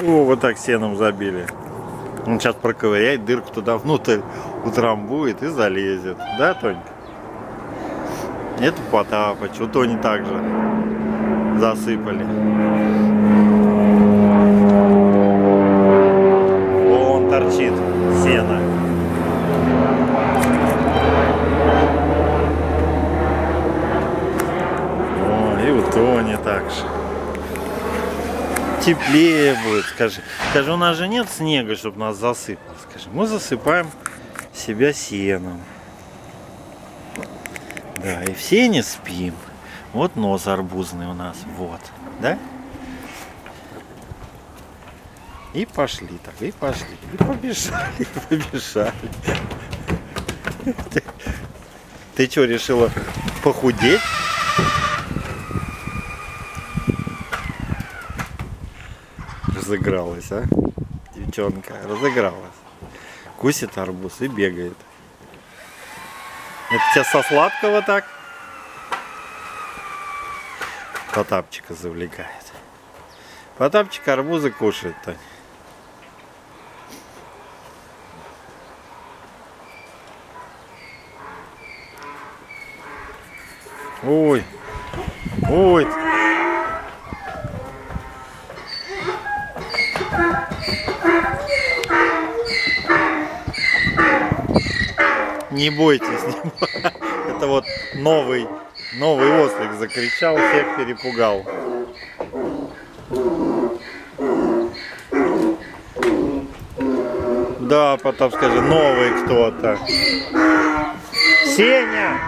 О, вот так сеном забили. Он сейчас проковыряет дырку туда внутрь, утрамбует и залезет. Да, Тонька? Это Потапыч. У Тони также засыпали. Вон торчит сено. О, и у Тони так же. Теплее будет, скажи. Скажи, у нас же нет снега, чтобы нас засыпало. Скажи, мы засыпаем себя сеном. Да, и все не спим. Вот нос арбузный у нас, вот, да? И пошли так, и пошли, и побежали, и побежали. Ты, ты что, решила похудеть? Разыгралась, а? Девчонка, разыгралась. Кусит арбуз и бегает. Это тебя со сладкого так? Потапчика завлекает. Потапчик арбузы кушает, Тань. Ой, ой. Не бойтесь, не бо- это вот новый, новый ослик закричал, всех перепугал. Да, потом скажи, новый кто-то. Сеня!